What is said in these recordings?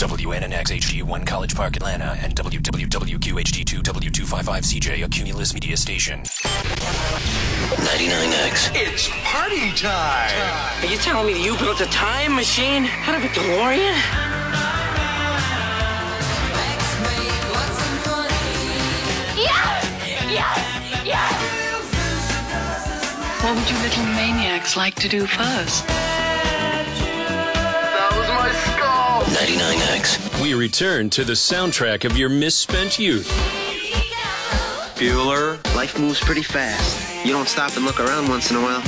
WNNX HD1 College Park, Atlanta, and WWWQHD2 W255CJ, a Cumulus media station. 99X. It's party time. Are you telling me that you built a time machine out of a DeLorean? What would you little maniacs like to do first? 99X. We return to the soundtrack of your misspent youth. Bueller, life moves pretty fast. You don't stop and look around once in a while.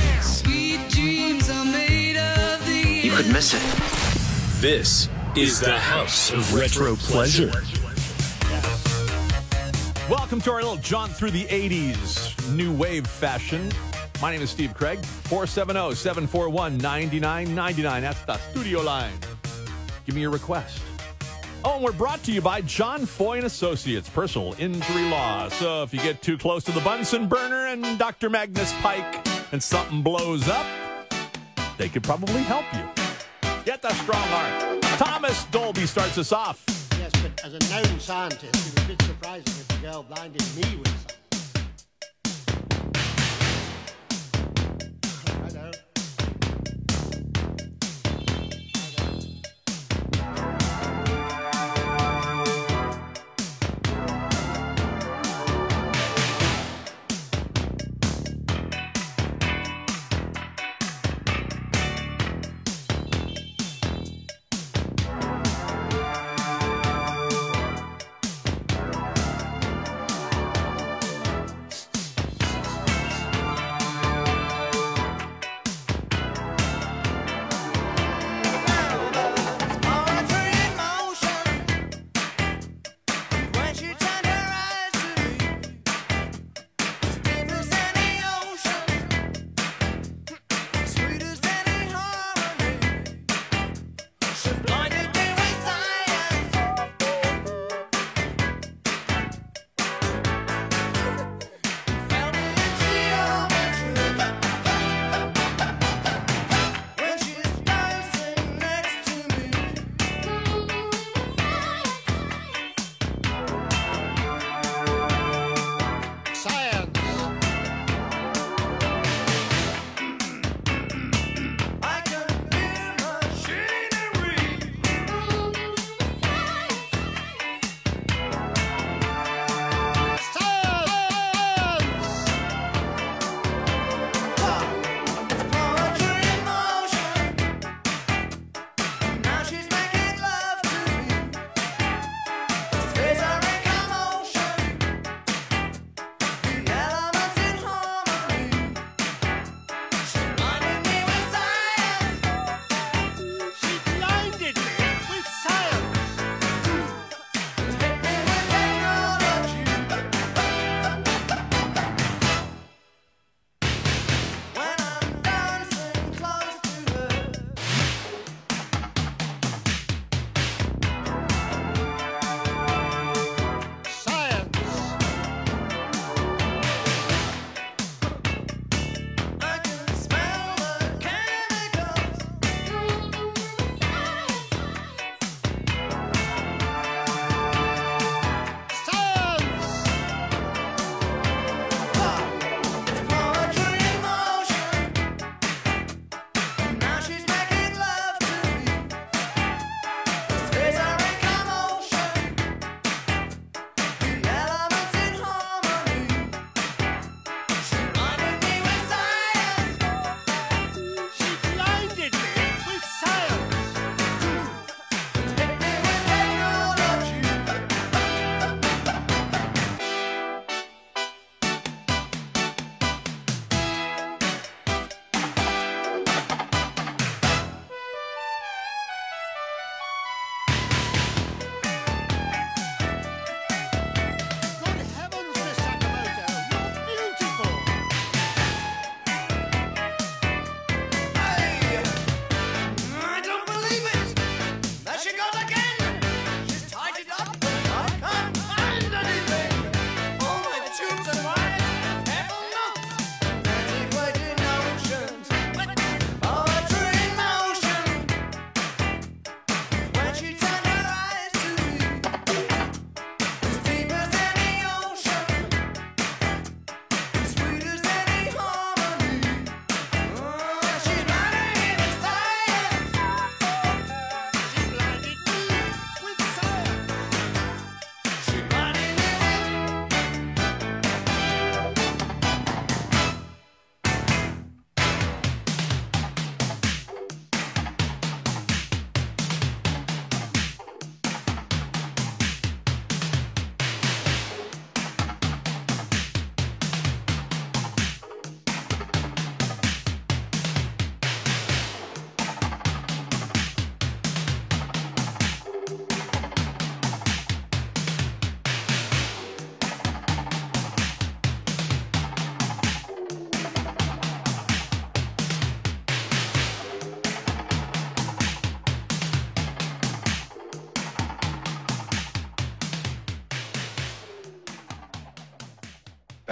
You could miss it. This is the House of Retro Pleasure. Welcome to our little jaunt through the 80s, new wave fashion. My name is Steve Craig, 470 741 9999. That's the studio line. Give me your request. Oh, and we're brought to you by John Foy and Associates, personal injury law. So if you get too close to the Bunsen burner and Dr. Magnus Pyke and something blows up, they could probably help you. Get the strong arm. Thomas Dolby starts us off. Yes, but as a known scientist, it was a bit surprising if the girl blinded me with something.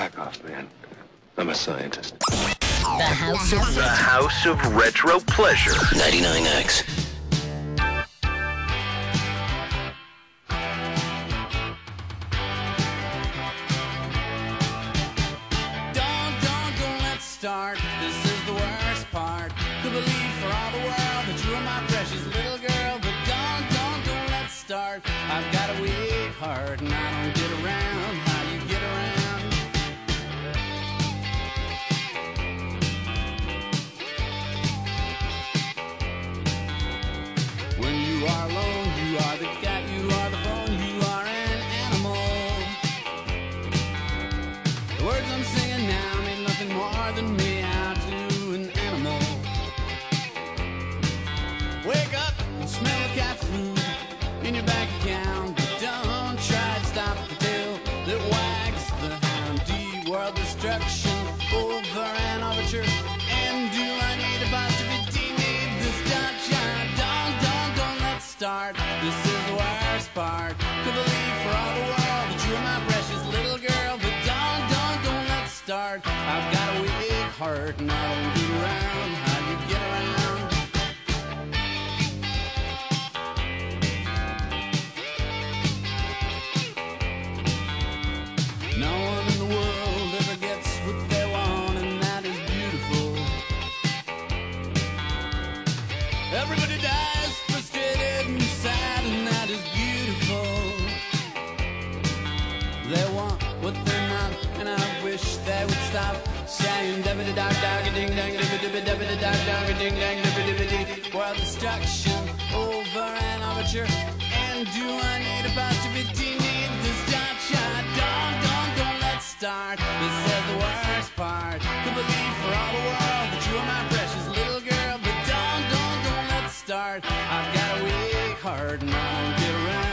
Back off, man. I'm a scientist. The House of The House of Retro Pleasure. 99X. They would stop saying dabba da dog dog ding dang dabba dabba dabba da ding dang. World destruction over an overture. And do I need a positivity? Need this dot shot? Don't, don't, don't let's start. This is the worst part. Could believe for all the world that you are my precious little girl. But don't, don't, don't let's start. I've got a weak heart and I don't get around.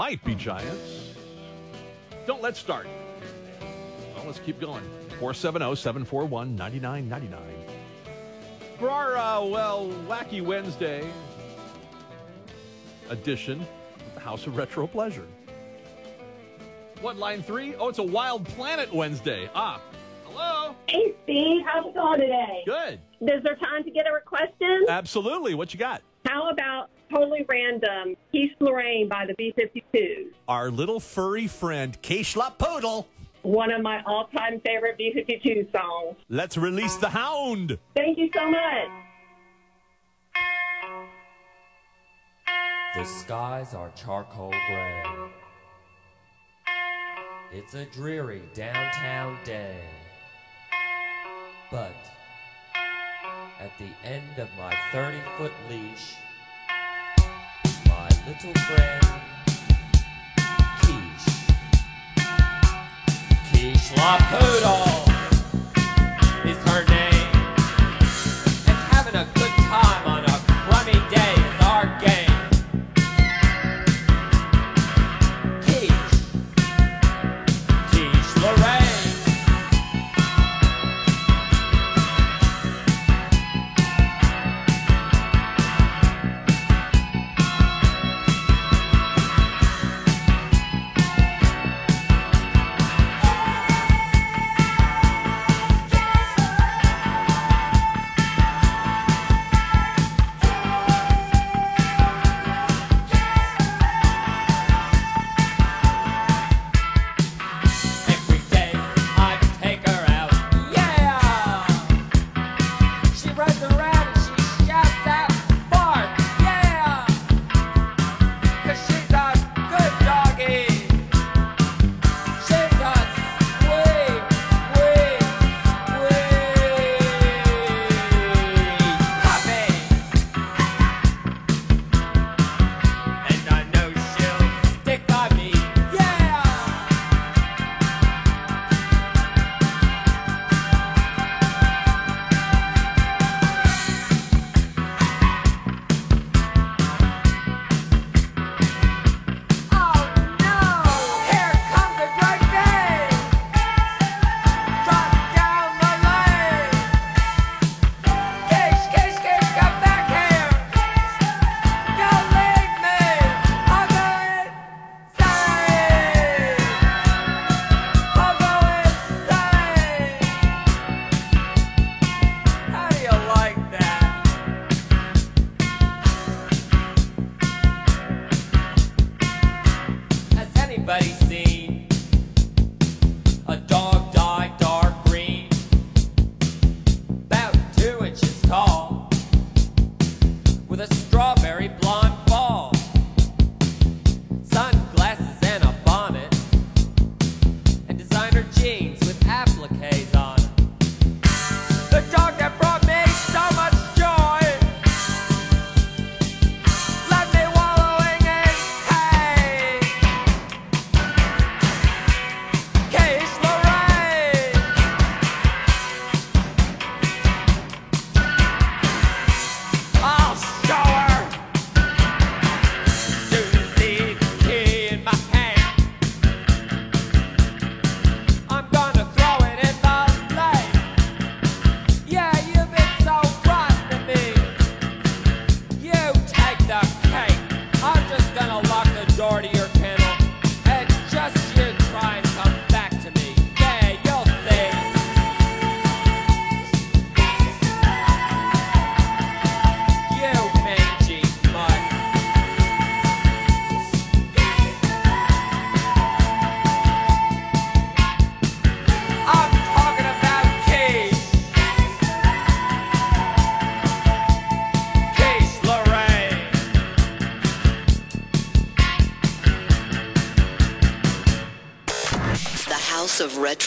Might be giants. Don't let's start. Well, let's keep going. oh, 470 741 9999. For our, uh, well, Wacky Wednesday edition of the House of Retro Pleasure. What, line three? Oh, it's a Wild Planet Wednesday. Ah, hello. Hey, Steve, how's it going today? Good. Is there time to get a request in? Absolutely. What you got? How about totally random Quiche Lorraine by the B 52s? Our little furry friend, Keshla Poodle. One of my all time favorite B 52 songs. Let's release the hound. Thank you so much. The skies are charcoal gray. It's a dreary downtown day. But at the end of my 30 foot leash is my little friend, Quiche. Quiche La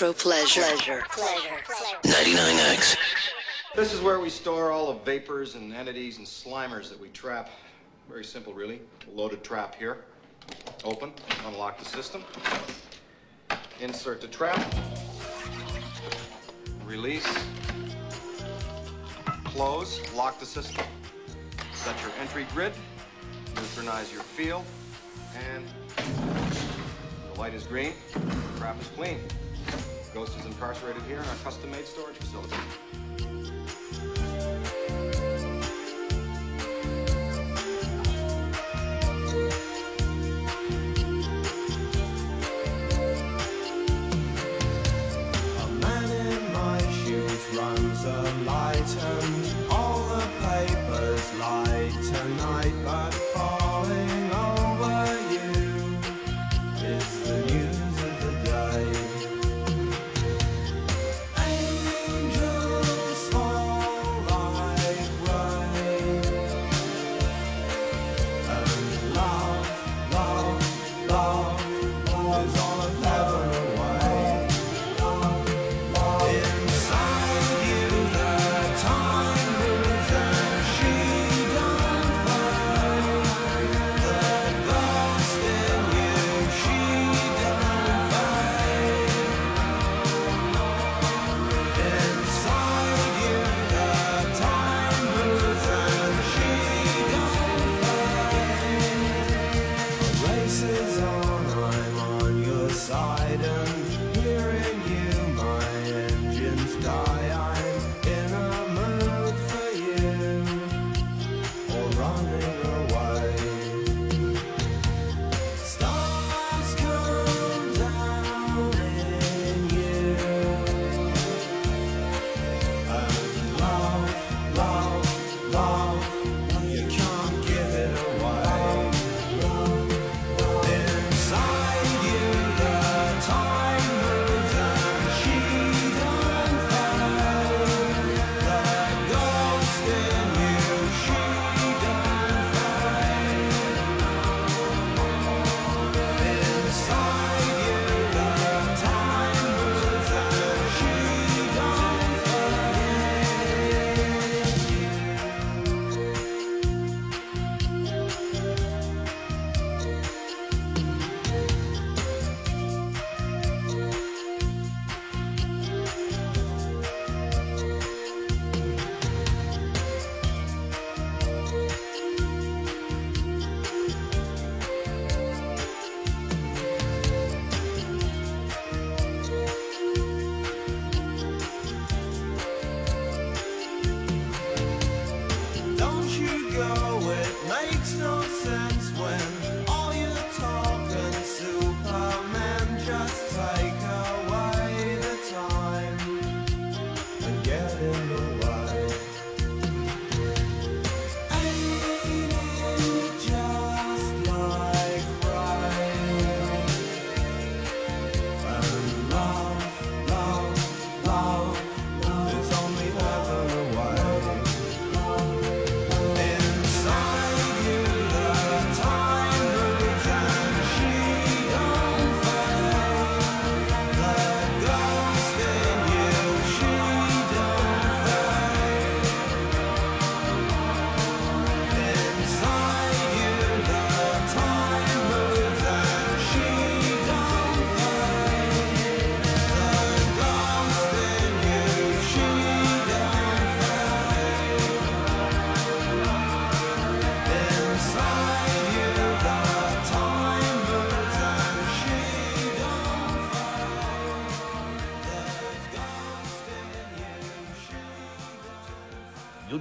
House of Retro Pleasure. Pleasure. 99X. This is where we store all the vapors and entities and slimers that we trap. Very simple, really. A loaded trap here. Open, unlock the system. Insert the trap. Release. Close, lock the system. Set your entry grid. Neutronize your field. And the light is green. The trap is clean. Ghost is incarcerated here in our custom-made storage facility.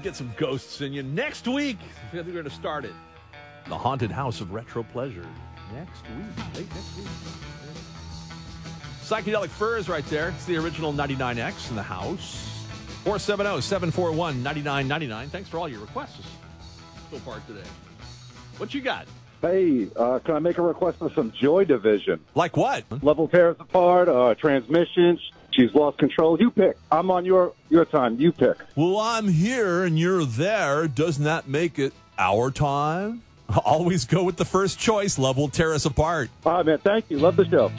Get some ghosts in you next week. I think we're going to start it. The Haunted House of Retro Pleasure next week, late next week. Psychedelic Furs right there. It's the original 99X in the house. 470 741 9999. Thanks for all your requests so far today. What you got? Hey, uh, can I make a request for some Joy Division? Like what? Love will tear us apart, uh, transmissions. She's lost control. You pick. I'm on your your time. You pick. Well, I'm here and you're there. Doesn't that make it our time? Always go with the first choice. Love will tear us apart. All right, man. Thank you. Love the show.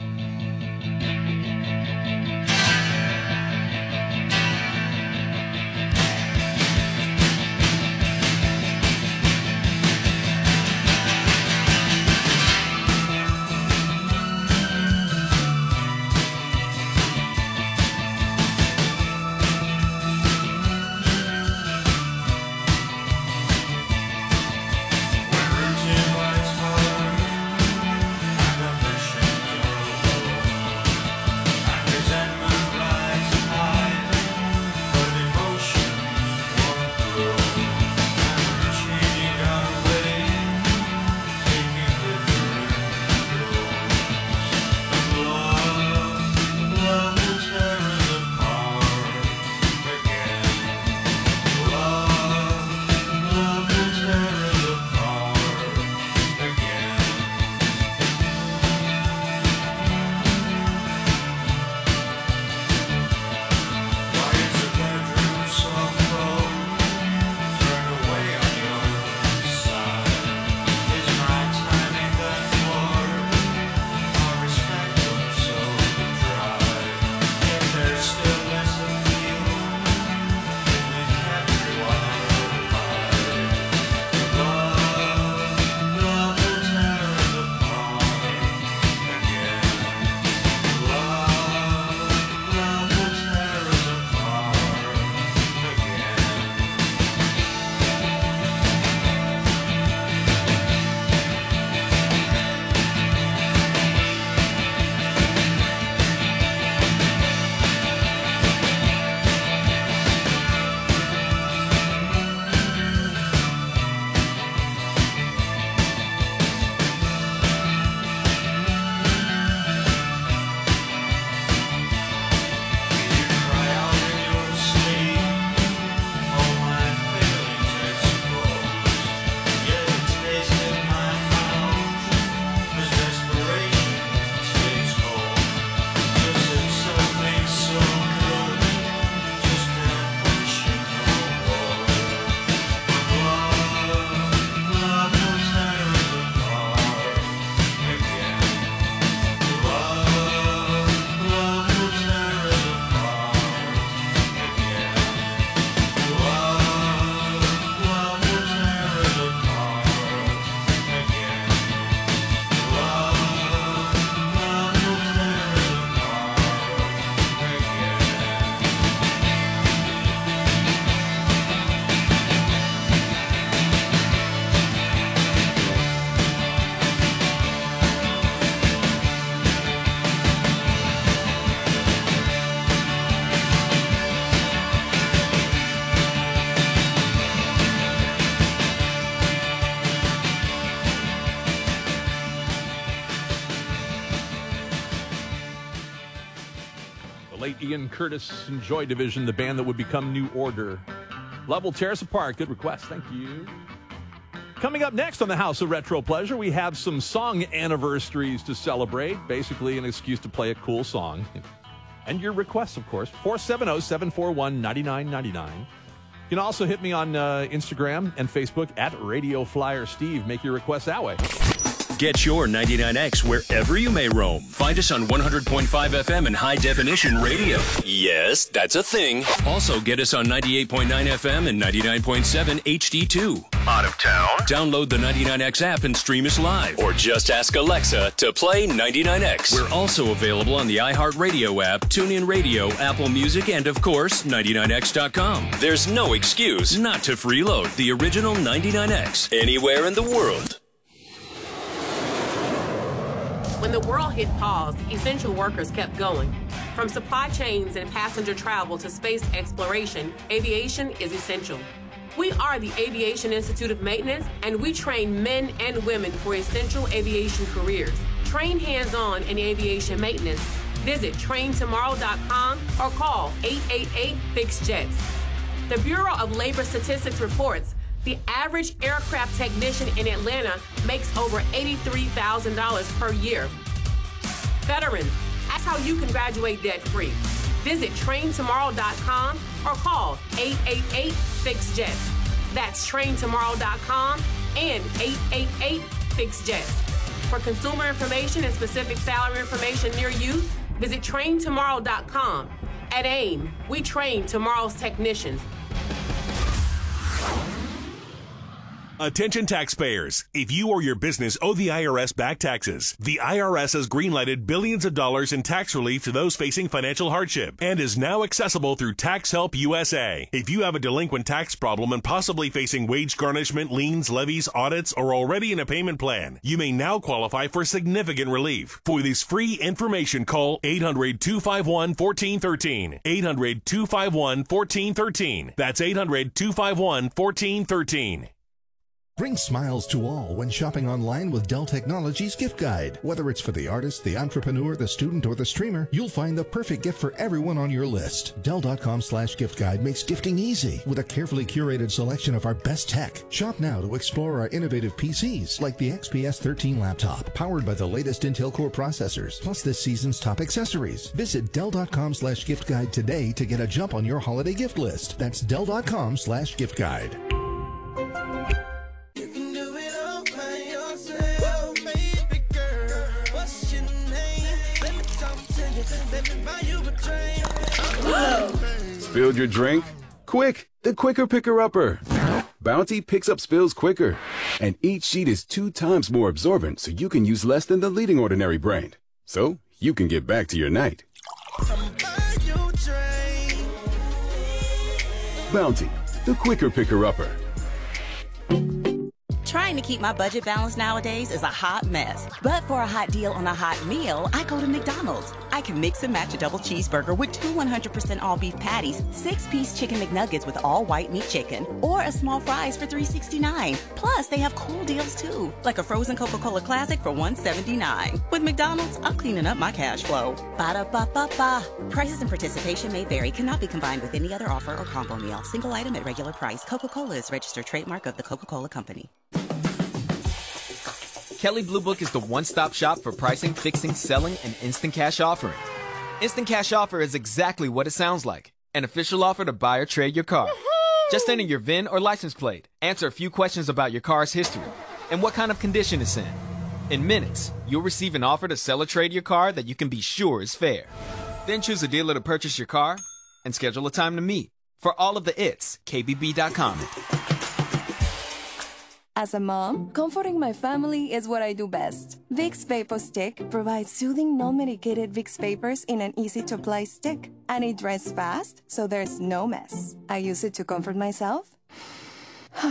Ian Curtis and Joy Division, the band that would become New Order. Love will tear us apart. Good request. Thank you. Coming up next on the House of Retro Pleasure, we have some song anniversaries to celebrate. Basically, an excuse to play a cool song. And your requests, of course. 470 741 9999. You can also hit me on uh, Instagram and Facebook at Radio Flyer Steve. Make your requests that way. Get your 99X wherever you may roam. Find us on 100.5 FM and high definition radio. Yes, that's a thing. Also, get us on 98.9 FM and 99.7 HD2. Out of town? Download the 99X app and stream us live. Or just ask Alexa to play 99X. We're also available on the iHeartRadio app, TuneIn Radio, Apple Music, and of course, 99X.com. There's no excuse not to freeload the original 99X anywhere in the world. When the world hit pause, essential workers kept going. From supply chains and passenger travel to space exploration, aviation is essential. We are the Aviation Institute of Maintenance, and we train men and women for essential aviation careers. Train hands on in aviation maintenance. Visit traintomorrow.com or call 888 Fix Jets. The Bureau of Labor Statistics reports the average aircraft technician in Atlanta makes over $83,000 per year. Veterans, that's how you can graduate debt free. Visit traintomorrow.com or call 888 Fix Jets. That's traintomorrow.com and 888 Fix Jets. For consumer information and specific salary information near you, visit traintomorrow.com. At AIM, we train tomorrow's technicians. Attention taxpayers. If you or your business owe the IRS back taxes, the IRS has greenlighted billions of dollars in tax relief to those facing financial hardship and is now accessible through Tax Help USA. If you have a delinquent tax problem and possibly facing wage garnishment, liens, levies, audits, or already in a payment plan, you may now qualify for significant relief. For this free information, call 800 251 1413. 800 251 1413. That's 800 251 1413. Bring smiles to all when shopping online with Dell Technologies Gift Guide. Whether it's for the artist, the entrepreneur, the student, or the streamer, you'll find the perfect gift for everyone on your list. Dell.com slash gift guide makes gifting easy with a carefully curated selection of our best tech. Shop now to explore our innovative PCs like the XPS 13 laptop, powered by the latest Intel Core processors, plus this season's top accessories. Visit Dell.com slash gift guide today to get a jump on your holiday gift list. That's Dell.com slash gift guide. Spilled your drink? Quick, the quicker picker upper. Bounty picks up spills quicker, and each sheet is two times more absorbent, so you can use less than the leading ordinary brand. So you can get back to your night. Bounty, the quicker picker upper. Trying to keep my budget balanced nowadays is a hot mess. But for a hot deal on a hot meal, I go to McDonald's. I can mix and match a double cheeseburger with two 100% all beef patties, six piece chicken McNuggets with all white meat chicken, or a small fries for $3.69. Plus, they have cool deals too, like a frozen Coca Cola Classic for $1.79. With McDonald's, I'm cleaning up my cash flow. Ba da ba ba ba. Prices and participation may vary, cannot be combined with any other offer or combo meal. Single item at regular price. Coca Cola is registered trademark of the Coca Cola Company. Kelley Blue Book is the one stop shop for pricing, fixing, selling, and instant cash offering. Instant cash offer is exactly what it sounds like an official offer to buy or trade your car. Just enter your VIN or license plate, answer a few questions about your car's history, and what kind of condition it's in. In minutes, you'll receive an offer to sell or trade your car that you can be sure is fair. Then choose a dealer to purchase your car and schedule a time to meet. For all of the its, KBB.com. As a mom, comforting my family is what I do best. Vicks Vapo Stick provides soothing, non-medicated Vicks vapors in an easy-to-apply stick, and it dries fast, so there's no mess. I use it to comfort myself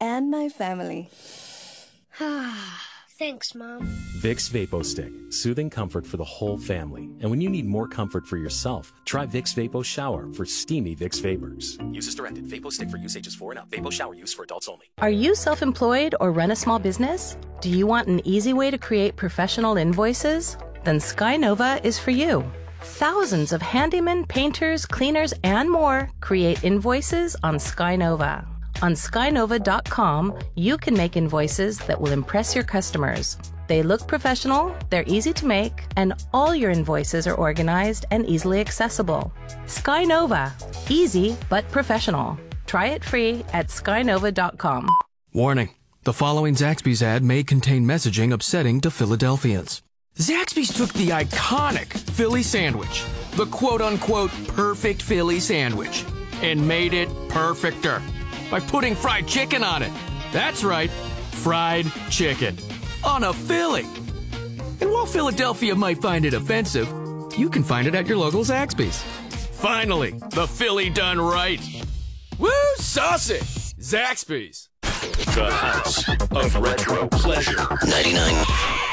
and my family. Ah. Thanks, Mom. Vicks Vapo Stick, soothing comfort for the whole family. And when you need more comfort for yourself, try Vicks Vapo Shower for steamy Vicks vapors. Use as directed. Vapo Stick for use ages 4 and up. Vapo Shower use for adults only. Are you self employed or run a small business? Do you want an easy way to create professional invoices? Then Skynova is for you. Thousands of handymen, painters, cleaners, and more create invoices on Skynova. On skynova.com, you can make invoices that will impress your customers. They look professional, they're easy to make, and all your invoices are organized and easily accessible. Skynova, easy but professional. Try it free at skynova.com. Warning the following Zaxby's ad may contain messaging upsetting to Philadelphians. Zaxby's took the iconic Philly sandwich, the quote unquote perfect Philly sandwich, and made it perfecter by putting fried chicken on it. That's right, fried chicken on a Philly. And while Philadelphia might find it offensive, you can find it at your local Zaxby's. Finally, the Philly done right. Woo, saucy! Zaxby's. The House of Retro Pleasure. 99.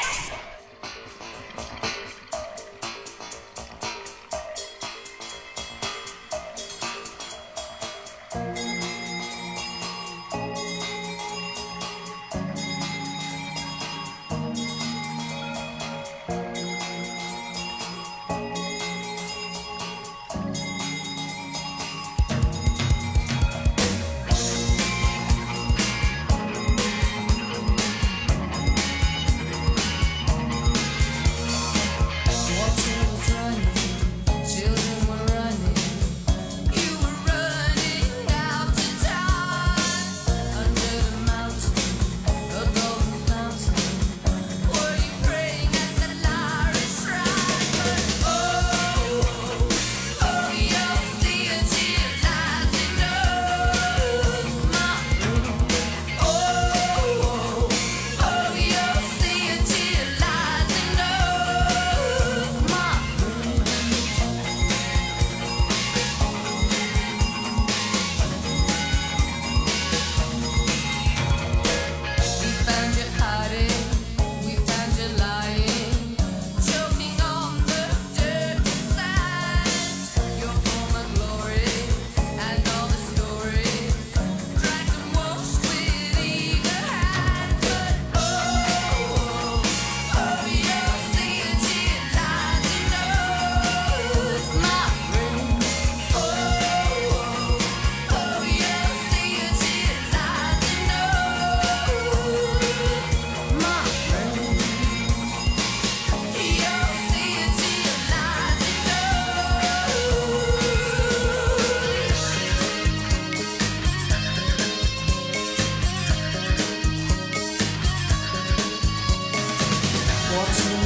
to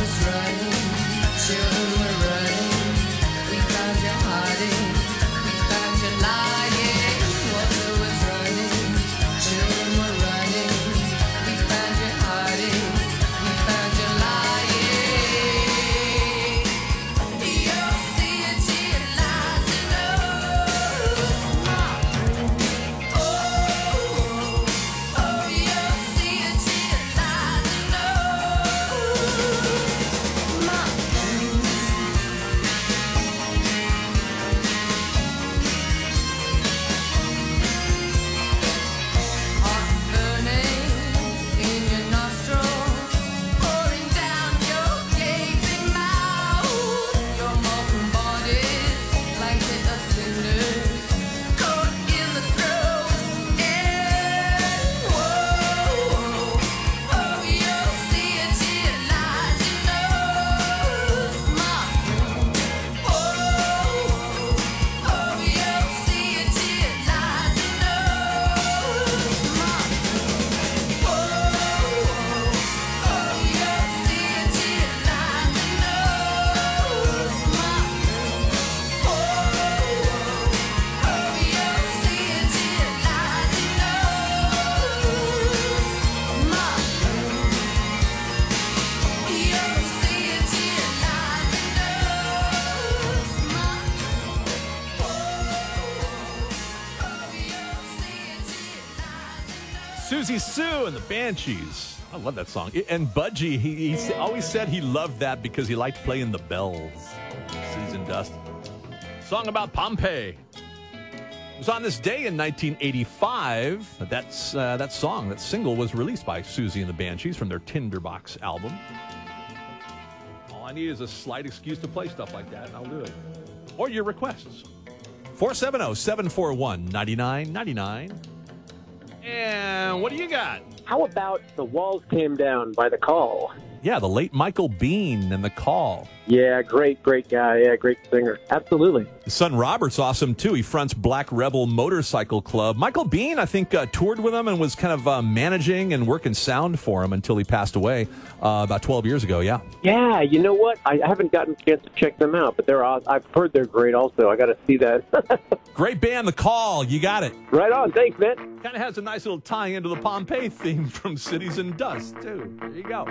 Banshees. I love that song. And Budgie, he, he always said he loved that because he liked playing the bells. Cities in Dust. Song about Pompeii. It was on this day in 1985. That's uh, that song, that single, was released by Siouxsie and the Banshees from their Tinderbox album. All I need is a slight excuse to play stuff like that, and I'll do it. Or your requests. 470 741 9999. And what do you got? How about The Walls Came Down by The Call? Yeah, the late Michael Been and the call. Yeah, great, great guy. Yeah, great singer. Absolutely. His son Robert's awesome too. He fronts Black Rebel Motorcycle Club. Michael Been, I think, uh, toured with him and was kind of uh, managing and working sound for him until he passed away uh, about 12 years ago. Yeah. Yeah, you know what? I haven't gotten a chance to check them out, but they're aw- I've heard they're great also. I got to see that. Great band, The Call. You got it. right on. Thanks, man. Kind of has a nice little tie into the Pompeii theme from Cities in Dust, too. There you go.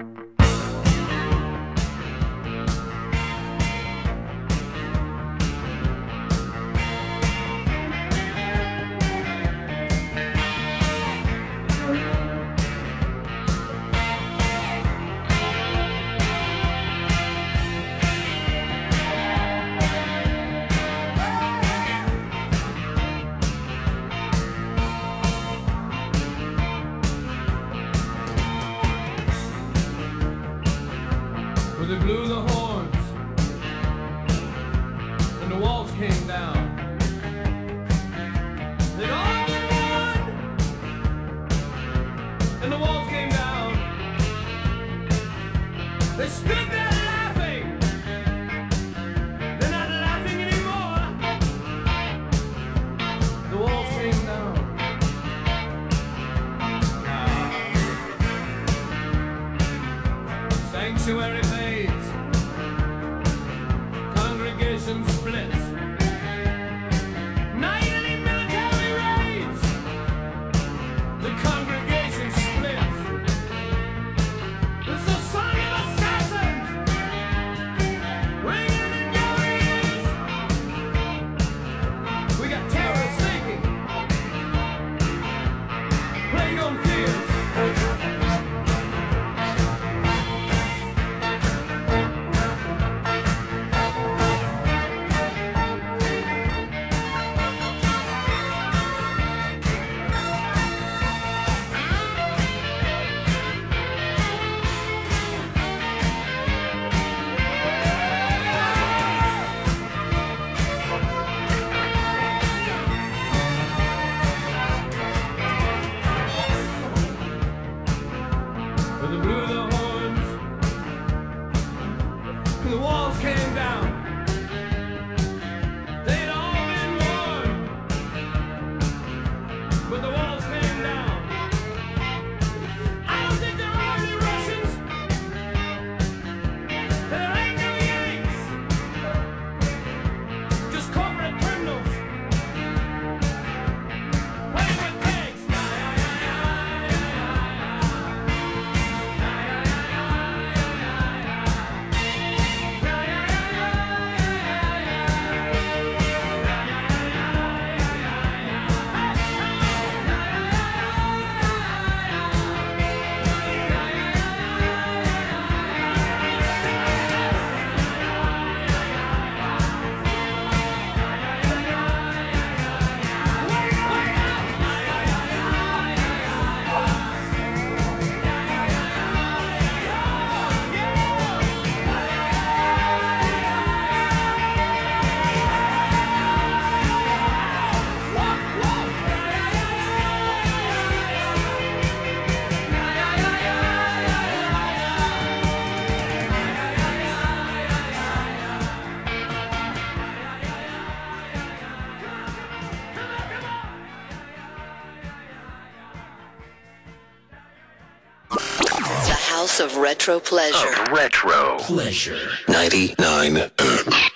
Retro Pleasure. Oh, retro pleasure. 99.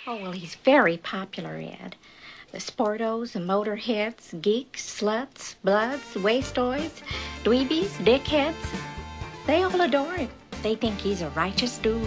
Oh, well, he's very popular, Ed. The sportos, the motorheads, geeks, sluts, bloods, wastoids, dweebies, dickheads, they all adore him. They think he's a righteous dude.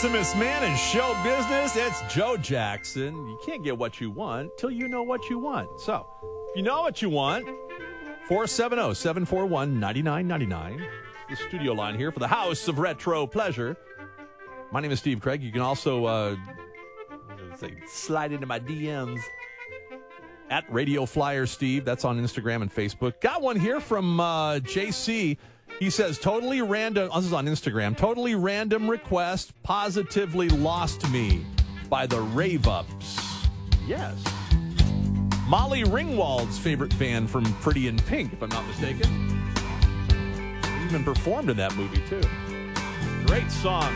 Handsomest man in show business, it's Joe Jackson. You can't get what you want till you know what you want. So, if you know what you want, oh, 470 741 9999. The studio line here for the House of Retro Pleasure. My name is Steve Craig. You can also uh, slide into my DMs at Radio Flyer Steve. That's on Instagram and Facebook. Got one here from uh, JC. He says, totally random. this is on Instagram. Totally random request. Positively lost me by the Rave Ups. Yes. Molly Ringwald's favorite band from Pretty in Pink, if I'm not mistaken. Even performed in that movie, too. Great song.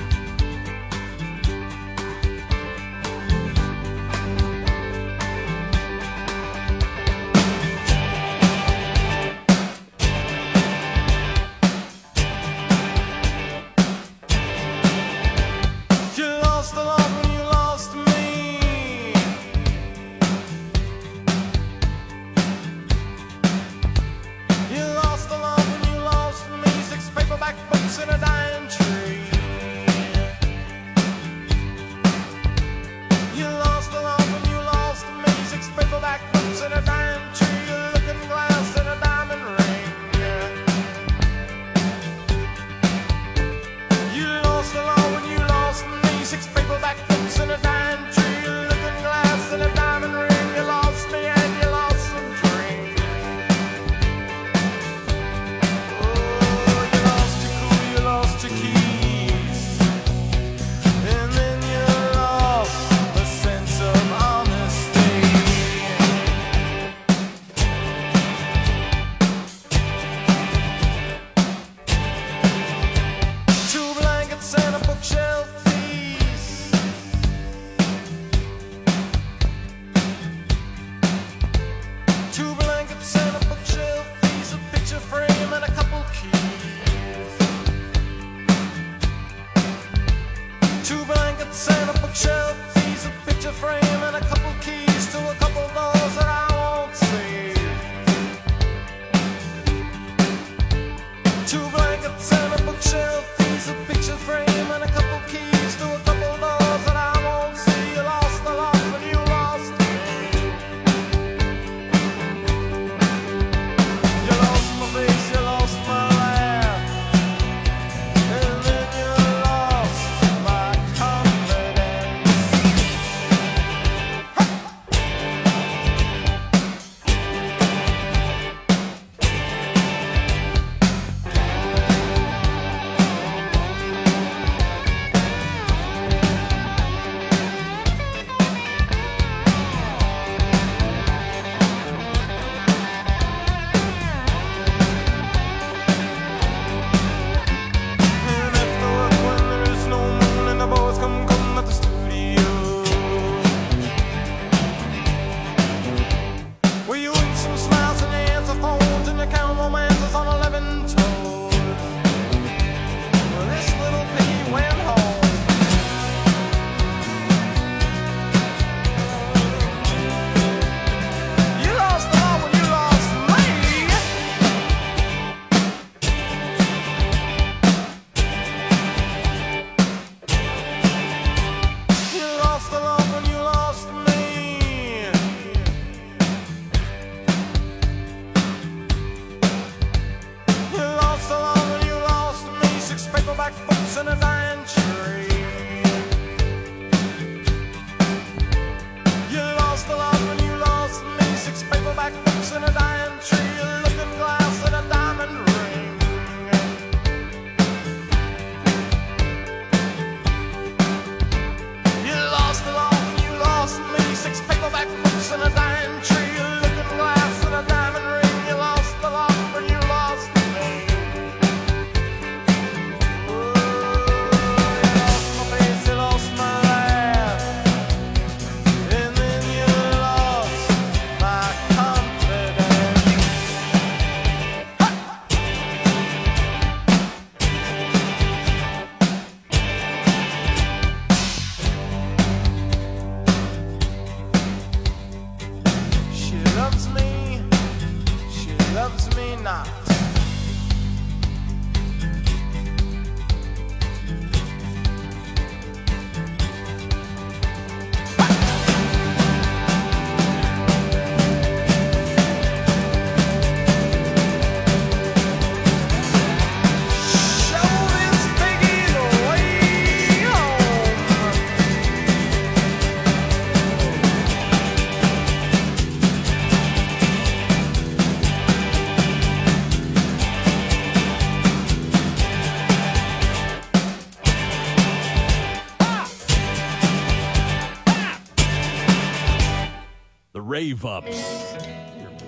The ups.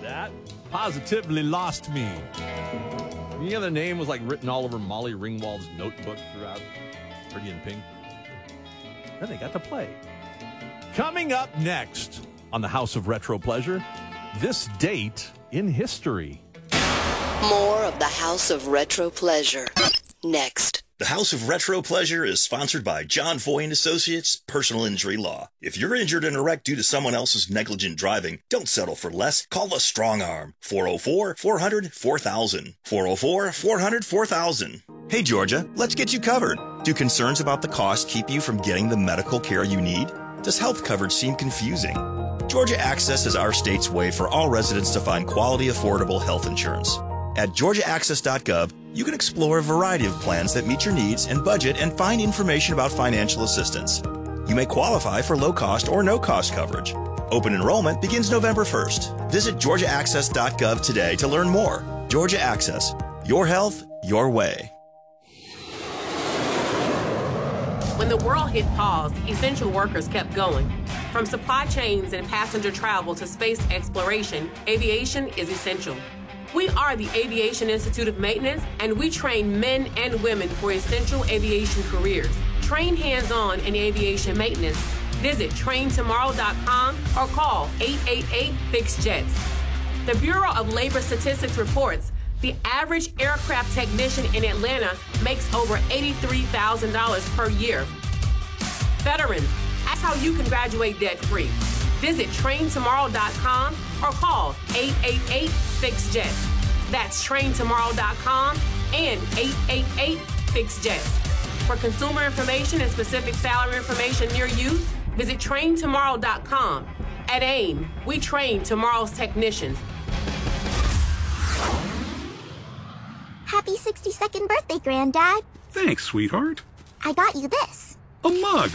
That? Positively lost me. The other name was like written all over Molly Ringwald's notebook throughout Pretty in Pink. Then they got to play. Coming up next on the House of Retro Pleasure, this date in history. More of the House of Retro Pleasure. Next. The House of Retro Pleasure is sponsored by John Foy and Associates Personal Injury Law. If you're injured in a wreck due to someone else's negligent driving, don't settle for less. Call the Strong Arm 404-400-4000. 404-400-4000. Hey Georgia, let's get you covered. Do concerns about the cost keep you from getting the medical care you need? Does health coverage seem confusing? Georgia Access is our state's way for all residents to find quality, affordable health insurance. At georgiaaccess.gov, you can explore a variety of plans that meet your needs and budget and find information about financial assistance. You may qualify for low cost or no cost coverage. Open enrollment begins November 1st. Visit georgiaaccess.gov today to learn more. Georgia Access. Your health, your way. When the world hit pause, essential workers kept going. From supply chains and passenger travel to space exploration, aviation is essential. We are the Aviation Institute of Maintenance, and we train men and women for essential aviation careers. Train hands on in aviation maintenance. Visit traintomorrow.com or call 888 Fix Jets. The Bureau of Labor Statistics reports the average aircraft technician in Atlanta makes over $83,000 per year. Veterans, that's how you can graduate debt free. Visit traintomorrow.com or call 888 Fix Jets. That's traintomorrow.com and 888 Fix Jets. For consumer information and specific salary information near you, visit traintomorrow.com. At AIM, we train tomorrow's technicians. Happy 62nd birthday, Granddad. Thanks, sweetheart. I got you this. A mug.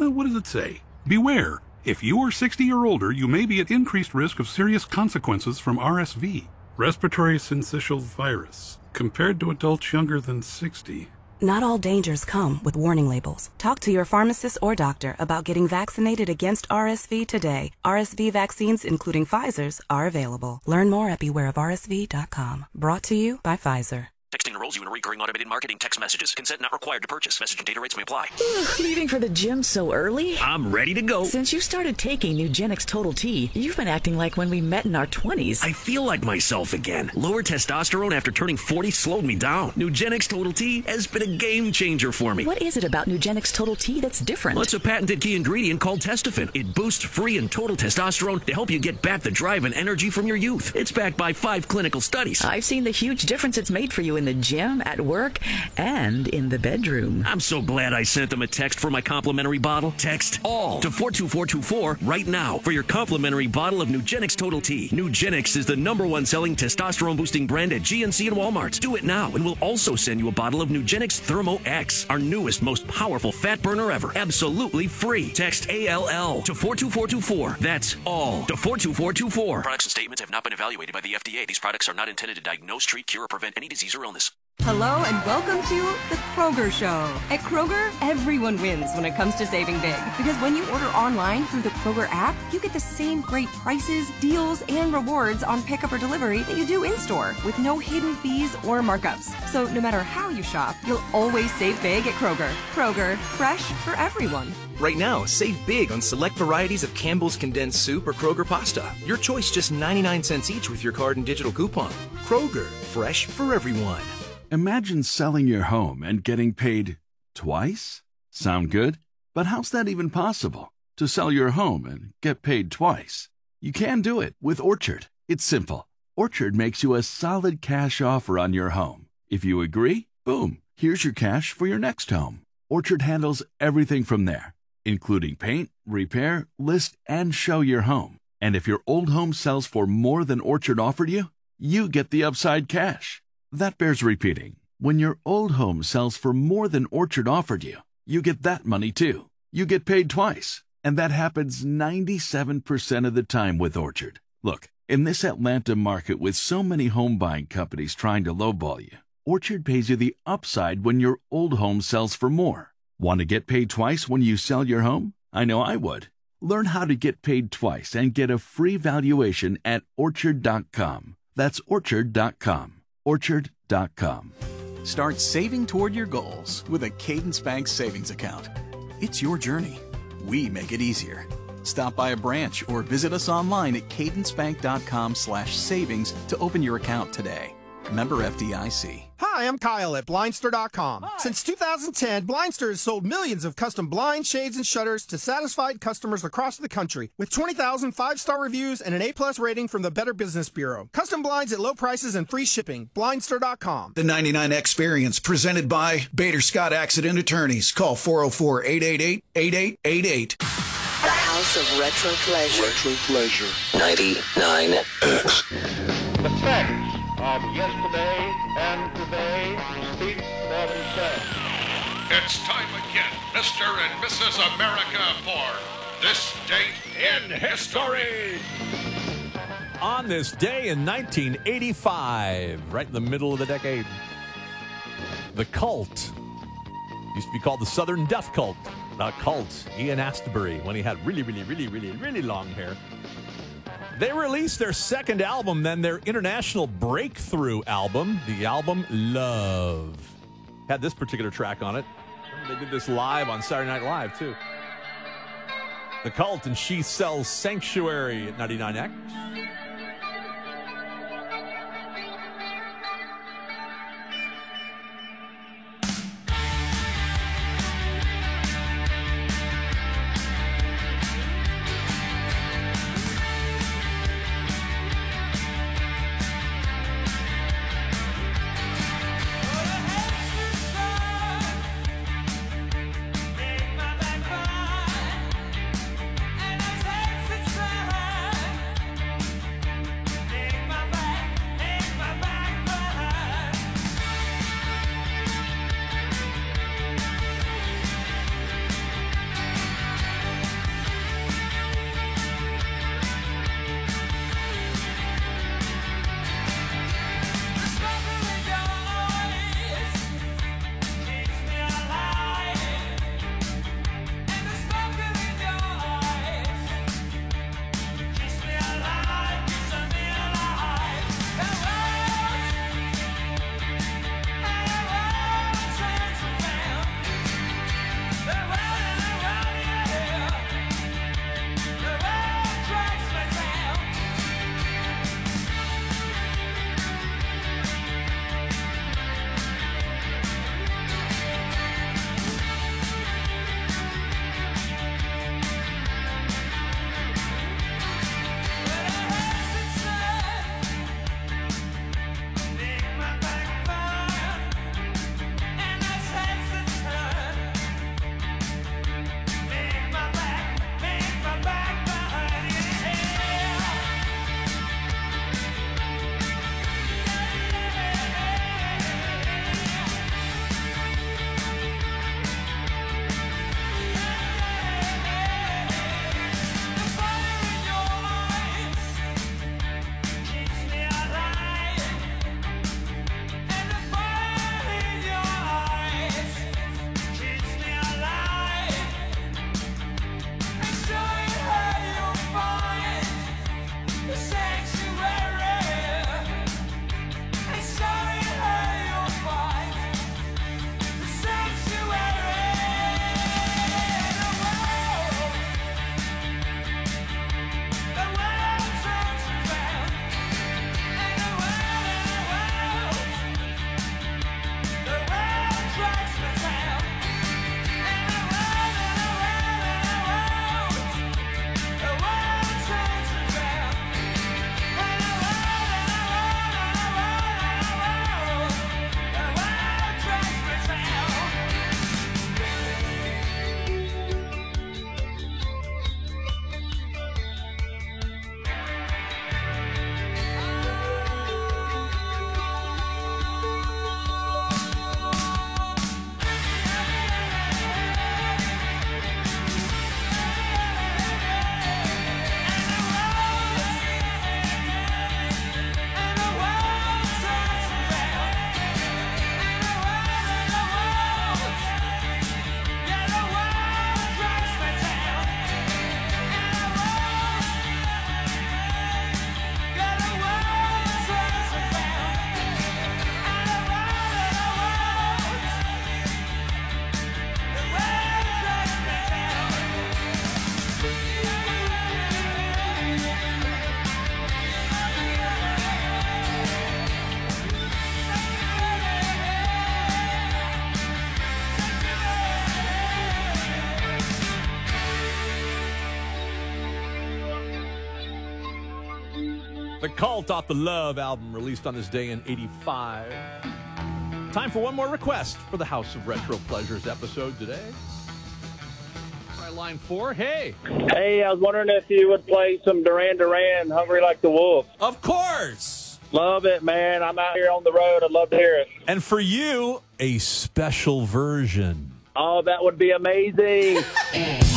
Uh, what does it say? Beware. If you are 60 or older, you may be at increased risk of serious consequences from RSV, respiratory syncytial virus, compared to adults younger than 60. Not all dangers come with warning labels. Talk to your pharmacist or doctor about getting vaccinated against RSV today. RSV vaccines, including Pfizer's, are available. Learn more at bewareofrsv.com. Brought to you by Pfizer. Texting enrolls you in recurring automated marketing text messages. Consent not required to purchase. Message and data rates may apply. Leaving for the gym so early? I'm ready to go. Since you started taking Nugenix Total T, you've been acting like when we met in our 20s. I feel like myself again. Lower testosterone after turning 40 slowed me down. Nugenix Total T has been a game changer for me. What is it about Nugenix Total T that's different? Well, it's a patented key ingredient called Testofen. It boosts free and total testosterone to help you get back the drive and energy from your youth. It's backed by five clinical studies. I've seen the huge difference it's made for you in the gym, at work, and in the bedroom. I'm so glad I sent them a text for my complimentary bottle. Text all to 42424 right now for your complimentary bottle of Nugenix Total T. Nugenix is the number one selling testosterone boosting brand at GNC and Walmart. Do it now, and we'll also send you a bottle of Nugenix Thermo X, our newest, most powerful fat burner ever. Absolutely free. Text ALL to 42424. That's all to 42424. Products and statements have not been evaluated by the FDA. These products are not intended to diagnose, treat, cure, or prevent any disease or illness. Hello and welcome to The Kroger Show. At Kroger, everyone wins when it comes to saving big. Because when you order online through the Kroger app, you get the same great prices, deals, and rewards on pickup or delivery that you do in store with no hidden fees or markups. So no matter how you shop, you'll always save big at Kroger. Kroger, fresh for everyone. Right now, save big on select varieties of Campbell's condensed soup or Kroger pasta. Your choice just 99 cents each with your card and digital coupon. Kroger, fresh for everyone. Imagine selling your home and getting paid twice? Sound good? But how's that even possible? To sell your home and get paid twice? You can do it with Orchard. It's simple. Orchard makes you a solid cash offer on your home. If you agree, boom, here's your cash for your next home. Orchard handles everything from there, including paint, repair, list, and show your home. And if your old home sells for more than Orchard offered you, you get the upside cash. That bears repeating. When your old home sells for more than Orchard offered you, you get that money too. You get paid twice. And that happens 97% of the time with Orchard. Look, in this Atlanta market with so many home buying companies trying to lowball you, Orchard pays you the upside when your old home sells for more. Want to get paid twice when you sell your home? I know I would. Learn how to get paid twice and get a free valuation at orchard.com. That's orchard.com. Orchard.com. Start saving toward your goals with a Cadence Bank savings account. It's your journey. We make it easier. Stop by a branch or visit us online at cadencebank.com/savings to open your account today. Member FDIC. Hi, I'm Kyle at Blindster.com. Since 2010, Blindster has sold millions of custom blinds, shades, and shutters to satisfied customers across the country with 20,000 five-star reviews and an A-plus rating from the Better Business Bureau. Custom blinds at low prices and free shipping. Blindster.com. The 99 Experience presented by Bader Scott Accident Attorneys. Call 404 888 8888. The House of Retro Pleasure. Retro Pleasure. 99X. The facts of yesterday and today speak for themselves. It's time again, Mr. and Mrs. America, for this date in history. On this day in 1985, right in the middle of the decade, the cult used to be called the Southern Death Cult. The cult, Ian Astbury, when he had really, really, really, really, really long hair. They released their second album, then their international breakthrough album, the album Love. Had this particular track on it. They did this live on Saturday Night Live, too. The Cult and She Sells Sanctuary at 99X. Cult off the Love album released on this day in 85. Time for one more request for the House of Retro Pleasures episode today. Try line four. Hey. Hey, I was wondering if you would play some Duran Duran, Hungry Like the Wolf. Of course. Love it, man. I'm out here on the road. I'd love to hear it. And for you, a special version. Oh, that would be amazing.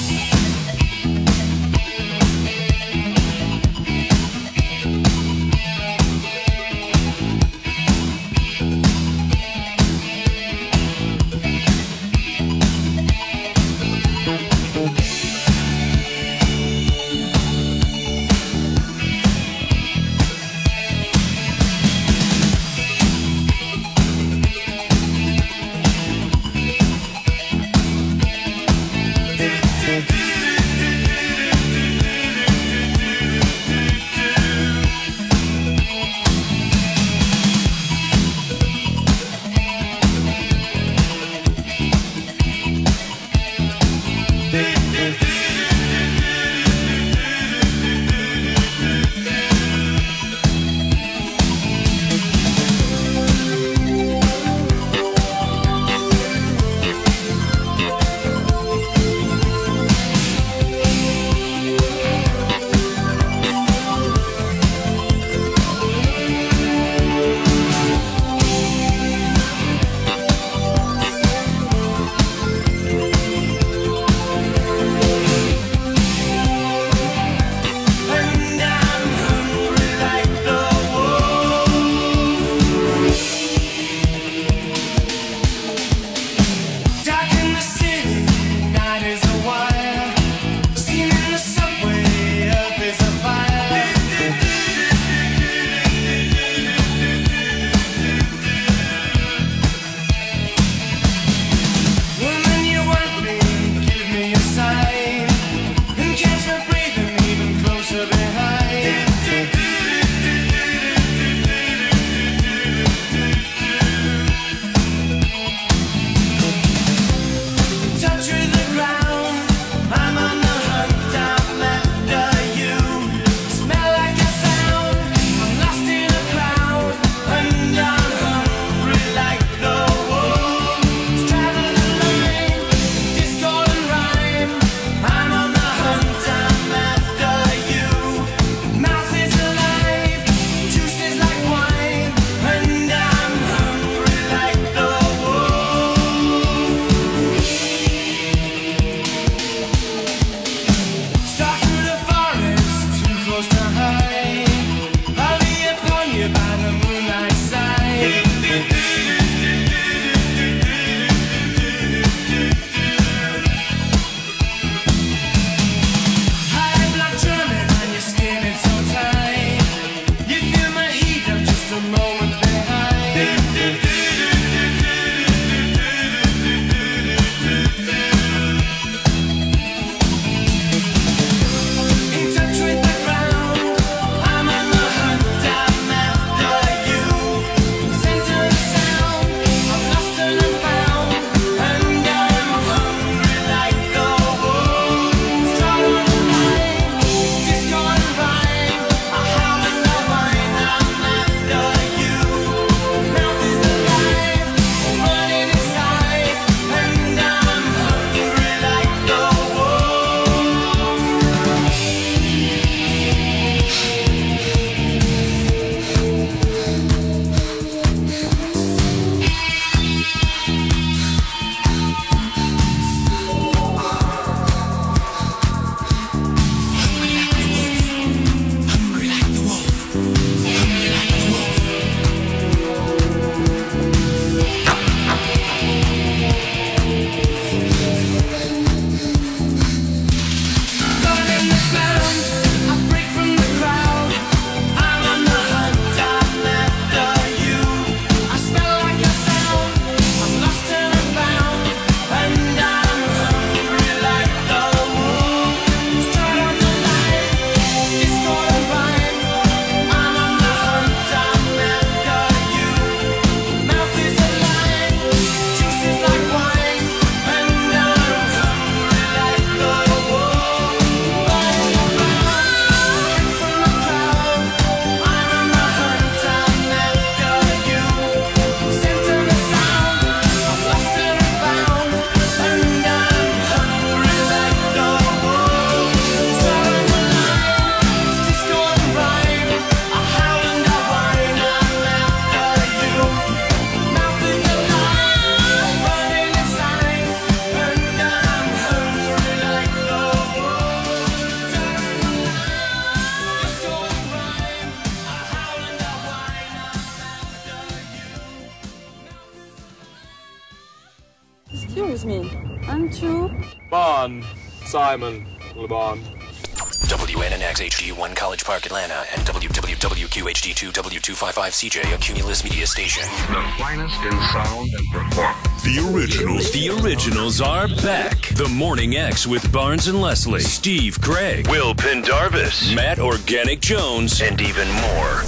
WWWQHD2 W255CJ, a Cumulus media station. The finest in sound and performance. The originals. The originals are back. The Morning X with Barnes and Leslie, Steve Craig, Will Pendarvis, Matt Organic Jones, and even more.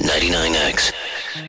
99X.